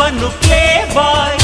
बनू play boy